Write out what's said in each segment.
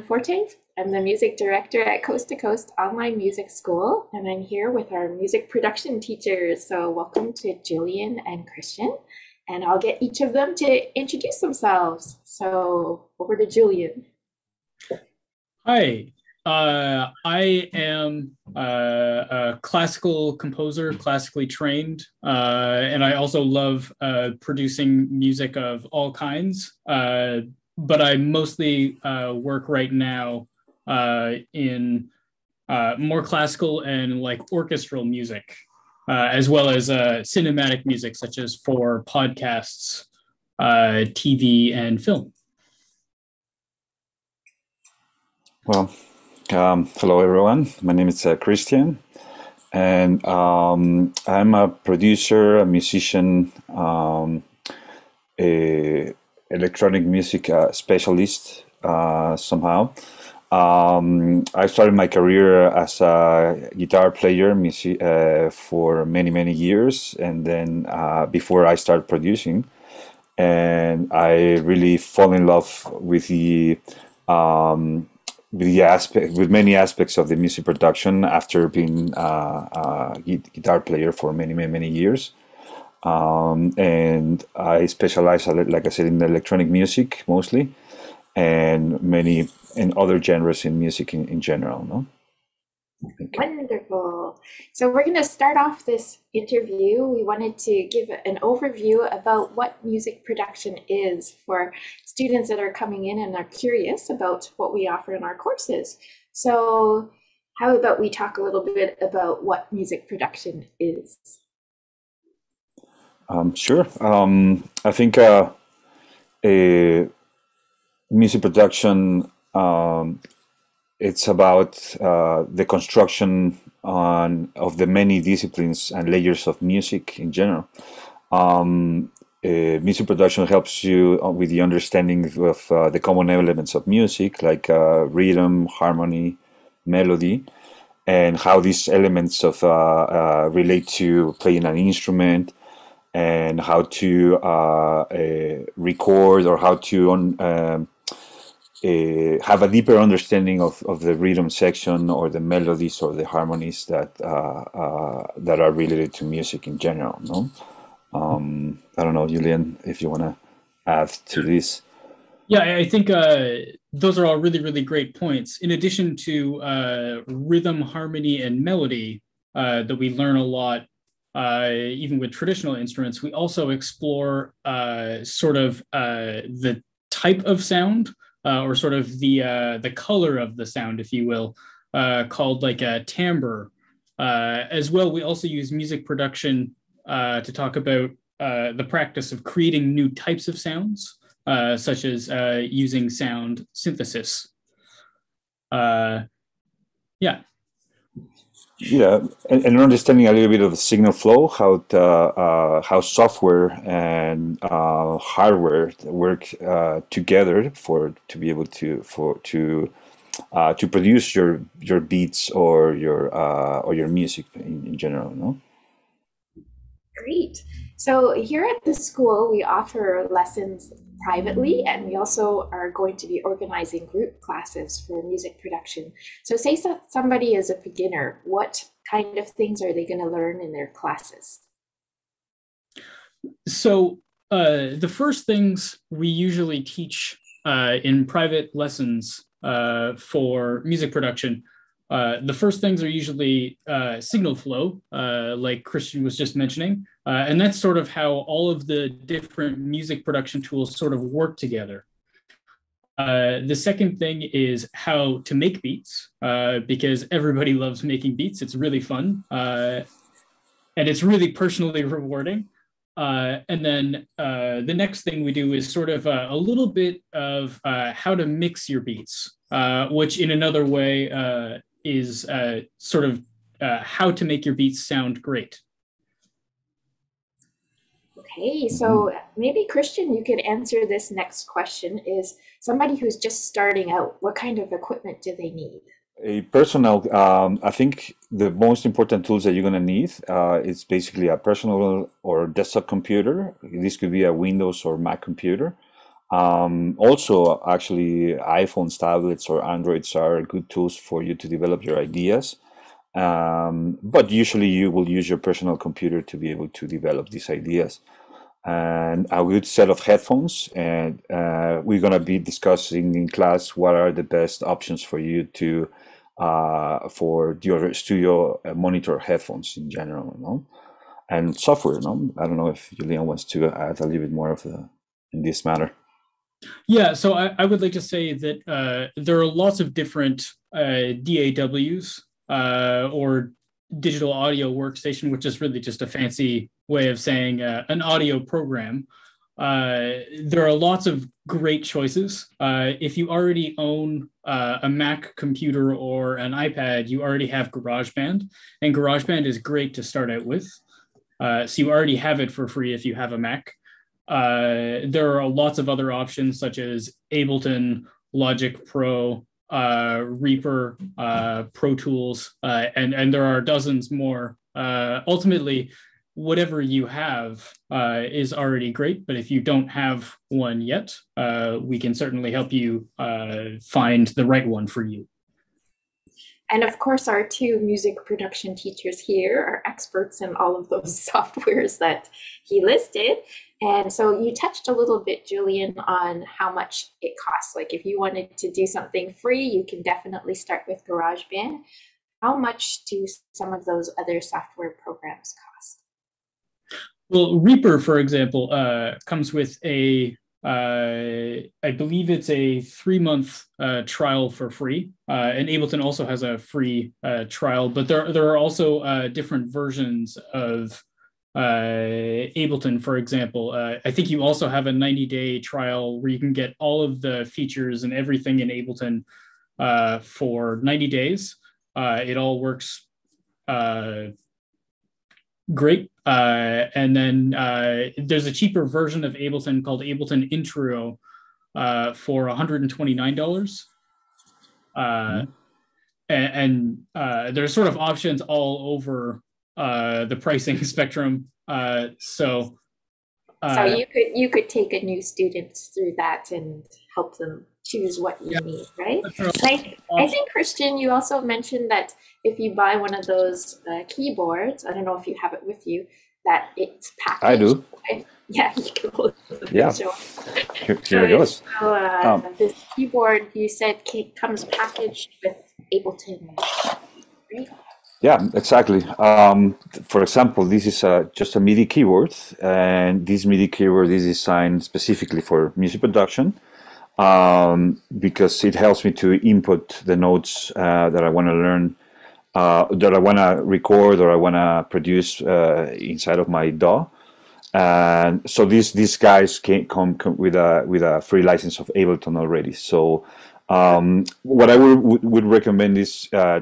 Fortin. I'm the music director at Coast to Coast Online Music School, and I'm here with our music production teachers. So, welcome to Julian and Christian, and I'll get each of them to introduce themselves. So, over to Julian. Hi, uh, I am uh, a classical composer, classically trained, uh, and I also love uh, producing music of all kinds. Uh, but I mostly uh, work right now in more classical and like orchestral music, as well as cinematic music, such as for podcasts, TV, and film. Well, um, hello, everyone. My name is uh, Christian, and um, I'm a producer, a musician, um, a electronic music uh, specialist uh, somehow. Um, I started my career as a guitar player uh, for many, many years, and then uh, before I started producing, and I really fall in love with the um, with the aspect with many aspects of the music production after being uh, a guitar player for many many many years um, and I specialize like I said in electronic music mostly and many in other genres in music in, in general no Wonderful. So we're going to start off this interview. We wanted to give an overview about what music production is for students that are coming in and are curious about what we offer in our courses. So how about we talk a little bit about what music production is? Um, sure. Um, I think uh, a music production um, it's about uh, the construction on of the many disciplines and layers of music in general. Uh, music production helps you with the understanding of uh, the common elements of music, like uh, rhythm, harmony, melody, and how these elements of uh, uh, relate to playing an instrument, and how to record or how to um, uh, have a deeper understanding of, of the rhythm section or the melodies or the harmonies that uh, uh, that are related to music in general. No, um, I don't know, Julian, if you want to add to this. Yeah, I think uh, those are all really, really great points. In addition to uh, rhythm, harmony, and melody uh, that we learn a lot uh, even with traditional instruments, we also explore uh, sort of uh, the type of sound uh, or sort of the uh, the color of the sound, if you will, uh, called like a timbre. As well, we also use music production to talk about the practice of creating new types of sounds, such as using sound synthesis. yeah yeah and, and, understanding a little bit of the signal flow how the, uh, how software and uh, hardware work uh, together for to be able to for to uh, to produce your your beats or your uh, or your music in, in general no? Great. So here at the school we offer lessons privately, and we also are going to be organizing group classes for music production. So, say so somebody is a beginner, what kind of things are they going to learn in their classes? So, uh, the first things we usually teach uh, in private lessons uh, for music production uh, the first things are usually uh, signal flow, uh, like Christian was just mentioning. Uh, and that's sort of how all of the different music production tools sort of work together. Uh, the second thing is how to make beats, because everybody loves making beats. It's really fun. and it's really personally rewarding. and then the next thing we do is sort of a little bit of how to mix your beats, which in another way is uh, sort of uh, how to make your beats sound great. Okay, so maybe Christian, you could answer this next question is somebody who's just starting out, what kind of equipment do they need? A personal, um, I think the most important tools that you're going to need uh, is basically a personal or desktop computer. This could be a Windows or Mac computer. Um, also, actually, iPhones, tablets, or Androids are good tools for you to develop your ideas. Um, but usually, you will use your personal computer to be able to develop these ideas. And a good set of headphones, and uh, we're gonna be discussing in class what are the best options for you to uh, for your studio uh, monitor headphones in general, no? and software. No, I don't know if Julian wants to add a little bit more of the in this matter. Yeah, so I, I would like to say that uh, there are lots of different uh, DAWs uh, or digital audio workstation, which is really just a fancy way of saying uh, an audio program. Uh, there are lots of great choices. Uh, if you already own a Mac computer or an iPad, you already have GarageBand, and GarageBand is great to start out with. so you already have it for free if you have a Mac. Uh, there are lots of other options such as Ableton, Logic Pro, uh, Reaper, uh, Pro Tools, uh, and, and there are dozens more. Uh, ultimately, whatever you have uh, is already great, but if you don't have one yet, we can certainly help you find the right one for you. And of course, our two music production teachers here are experts in all of those softwares that he listed. And so you touched a little bit, Julian, on how much it costs. Like if you wanted to do something free, you can definitely start with GarageBand. How much do some of those other software programs cost? Well, Reaper, for example, uh, comes with a uh, I believe it's a three month uh, trial for free. Uh, and Ableton also has a free uh, trial, but there, there are also uh, different versions of uh, Ableton, for example. I think you also have a 90 day trial where you can get all of the features and everything in Ableton for 90 days. it all works great. Uh, and then uh, there's a cheaper version of Ableton called Ableton Intro uh, for $129. Uh, mm-hmm. And, and uh, there's sort of options all over uh, the pricing spectrum. so so you could you could take a new student through that and help them choose what you yeah. need, right? I, I think Christian, you also mentioned that if you buy one of those uh, keyboards, I don't know if you have it with you, that it's packaged. I do. Right? Yeah, yeah. Here, here it goes. So, uh, um, this keyboard you said comes packaged with Ableton, right? Yeah, exactly. Um, for example, this is a, just a MIDI keyboard, and this MIDI keyboard is designed specifically for music production um, because it helps me to input the notes uh, that I want to learn, uh, that I want to record or I want to produce uh, inside of my DAW. And so these these guys can come, come with a with a free license of Ableton already. So um, what I would would recommend is uh,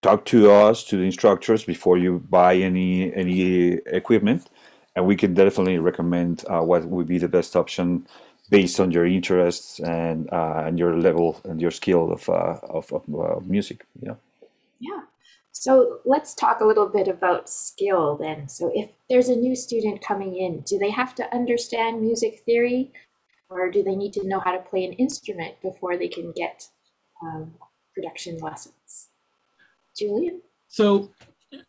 talk to us to the instructors before you buy any any equipment, and we can definitely recommend uh, what would be the best option based on your interests and uh, and your level and your skill of uh, of, of uh, music. Yeah. Yeah. So let's talk a little bit about skill then. So if there's a new student coming in, do they have to understand music theory, or do they need to know how to play an instrument before they can get um, production lessons? Julian. So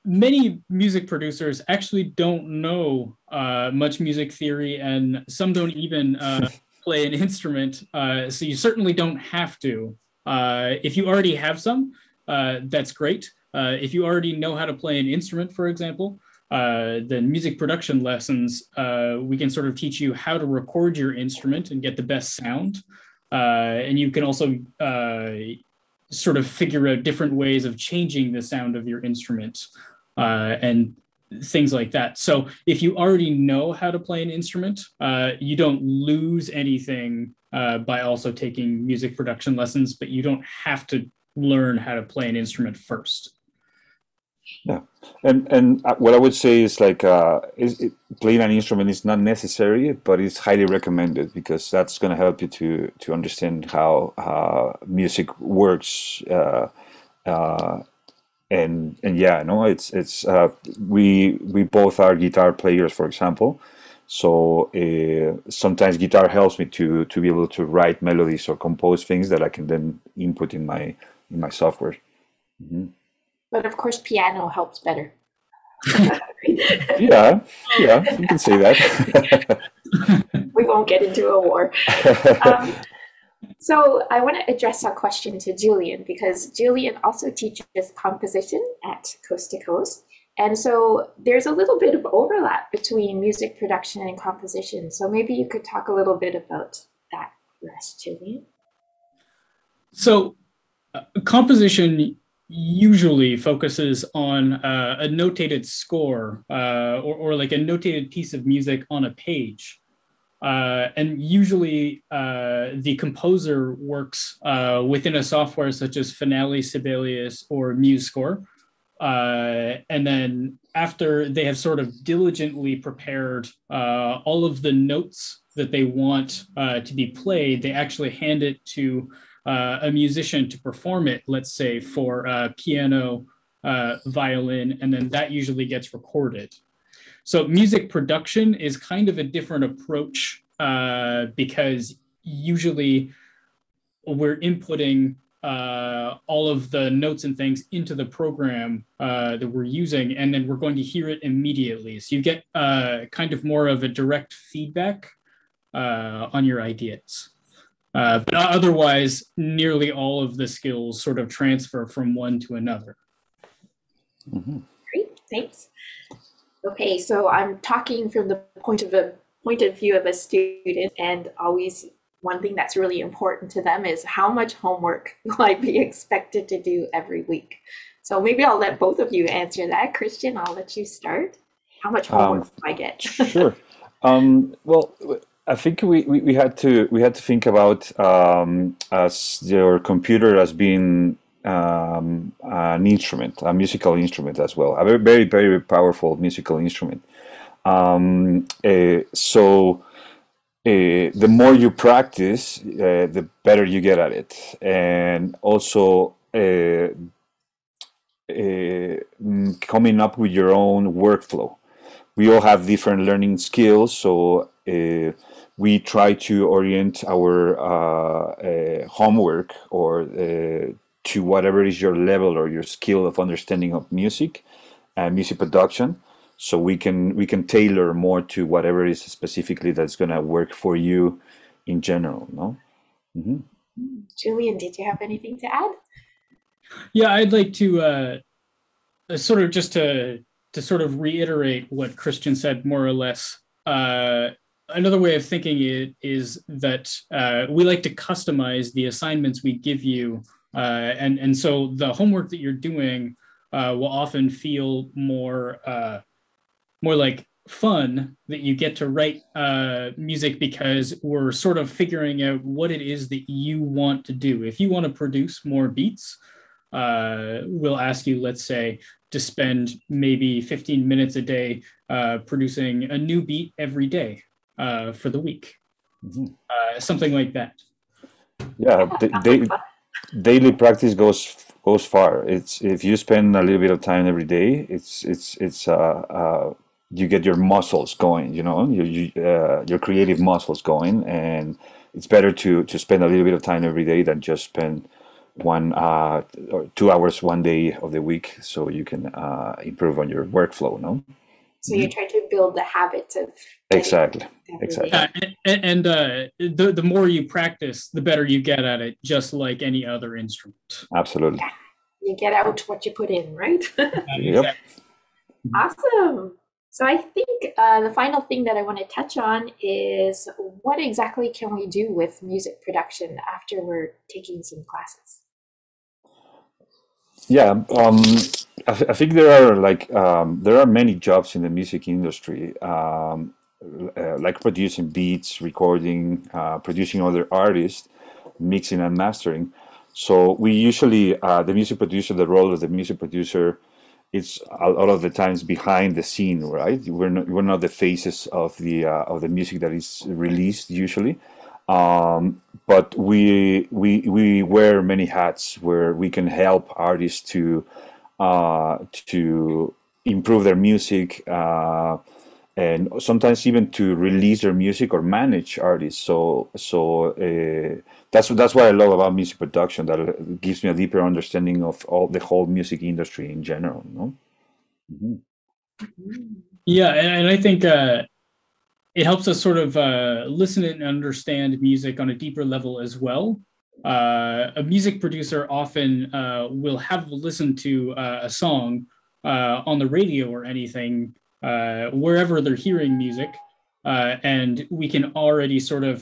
many music producers actually don't know uh, much music theory, and some don't even uh, play an instrument, uh, so you certainly don't have to. Uh, if you already have some, uh, that's great. Uh, if you already know how to play an instrument, for example, uh, then music production lessons, we can sort of teach you how to record your instrument and get the best sound. and you can also sort of figure out different ways of changing the sound of your instrument. and things like that. So if you already know how to play an instrument, uh, you don't lose anything uh, by also taking music production lessons, but you don't have to learn how to play an instrument first. Yeah, and and uh, what I would say is like uh, is it, playing an instrument is not necessary, but it's highly recommended because that's going to help you to to understand how how music works. And and yeah no it's it's uh, we we both are guitar players for example So uh, sometimes guitar helps me to to be able to write melodies or compose things that I can then input in my in my software. Mm-hmm. But of course, piano helps better. yeah, yeah, you can say that. we won't get into a war. Um, so I want to address our question to Julian because Julian also teaches composition at Coast to Coast. And so there's a little bit of overlap between music production and composition. So maybe you could talk a little bit about that for us, Julian. So uh, composition usually focuses on uh, a notated score uh, or, or like a notated piece of music on a page. Uh, and usually uh, the composer works uh, within a software such as Finale, Sibelius, or MuseScore. Uh, and then after they have sort of diligently prepared uh, all of the notes that they want uh, to be played, they actually hand it to a musician to perform it, let's say for piano, violin, and then that usually gets recorded. So music production is kind of a different approach uh, because usually we're inputting uh, all of the notes and things into the program uh, that we're using, and then we're going to hear it immediately. So you get uh, kind of more of a direct feedback uh, on your ideas. Uh, but otherwise, nearly all of the skills sort of transfer from one to another. Mm-hmm. Great, thanks. Okay, so I'm talking from the point of a point of view of a student, and always one thing that's really important to them is how much homework will I be expected to do every week? So maybe I'll let both of you answer that. Christian, I'll let you start. How much homework um, do I get? sure. Um, well, I think we, we, we, had to we had to think about um, as your computer as being um, an instrument, a musical instrument as well, a very, very, very powerful musical instrument. Um, uh, so uh, the more you practice, uh, the better you get at it, and also uh, uh, coming up with your own workflow. We all have different learning skills, so uh, we try to orient our homework or to whatever is your level or your skill of understanding of music and music production. So we can we can tailor more to whatever is specifically that's going to work for you in general no? Mm-hmm. julian did you have anything to add? Yeah i'd like to uh, uh, sort of just to to sort of reiterate what christian said more or less. Uh, another way of thinking it is that uh, we like to customize the assignments we give you uh, and and so the homework that you're doing uh, will often feel more uh, more like fun that you get to write uh, music because we're sort of figuring out what it is that you want to do. If you want to produce more beats, uh, we'll ask you, let's say, to spend maybe 15 minutes a day uh, producing a new beat every day for the week, mm-hmm. something like that. Yeah, they, they daily practice goes goes far. It's if you spend a little bit of time every day, it's it's it's uh, uh you get your muscles going. You know, your you, uh, your creative muscles going, and it's better to to spend a little bit of time every day than just spend one uh or two hours one day of the week, so you can uh improve on your workflow. No. So you try to build the habit of exactly, exactly. Yeah, and, and uh, the the more you practice, the better you get at it. Just like any other instrument. Absolutely. Yeah. You get out what you put in, right? yep. Awesome. So I think uh, the final thing that I want to touch on is what exactly can we do with music production after we're taking some classes? Yeah, um, I, th- I, think there are like um, there are many jobs in the music industry, um, uh, like producing beats, recording, uh, producing other artists, mixing and mastering. So we usually uh, the music producer, the role of the music producer, it's a lot of the times behind the scene, right? We're not we're not the faces of the uh, of the music that is released usually. Um, but we we we wear many hats where we can help artists to uh, to improve their music, uh, and sometimes even to release their music or manage artists. So so uh, that's that's what I love about music production. That gives me a deeper understanding of all the whole music industry in general. No. Mm-hmm. Yeah, and, and I think uh, it helps us sort of uh, listen and understand music on a deeper level as well. Uh, a music producer often uh, will have listened to uh, a song uh, on the radio or anything, uh, wherever they're hearing music, and we can already sort of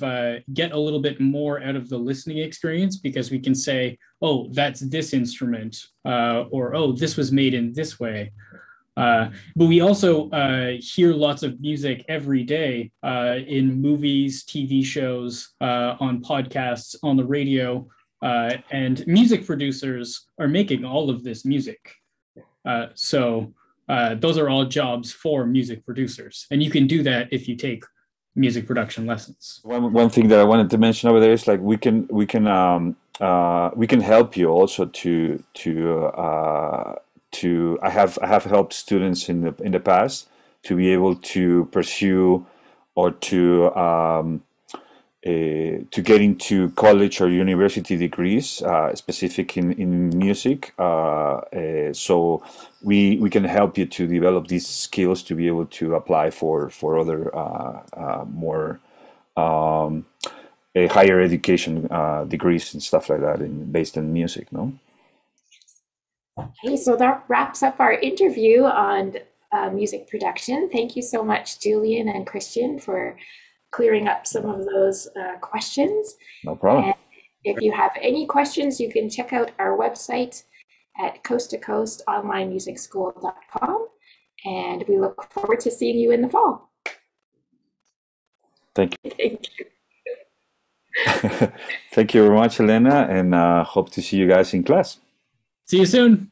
get a little bit more out of the listening experience because we can say, oh, that's this instrument, or oh, this was made in this way. Uh, but we also uh, hear lots of music every day uh, in movies, TV shows, uh, on podcasts, on the radio, uh, and music producers are making all of this music. so those are all jobs for music producers, and you can do that if you take music production lessons. One, one thing that I wanted to mention over there is like we can we can um, we can help you also to to to I have I have helped students in the in the past to be able to pursue or to um, uh, to get into college or university degrees, uh, specific in, in music. Uh, uh, so we we can help you to develop these skills to be able to apply for for other uh, uh, more um, a higher education degrees and stuff like that, in, based in music. No. Okay, so that wraps up our interview on uh, music production. Thank you so much, Julian and Christian, for clearing up some of those uh, questions. No problem. And if you have any questions, you can check out our website at coast to coast online music school.com. And we look forward to seeing you in the fall. Thank you. Thank you. Thank you very much, Elena, and uh, hope to see you guys in class. See you soon.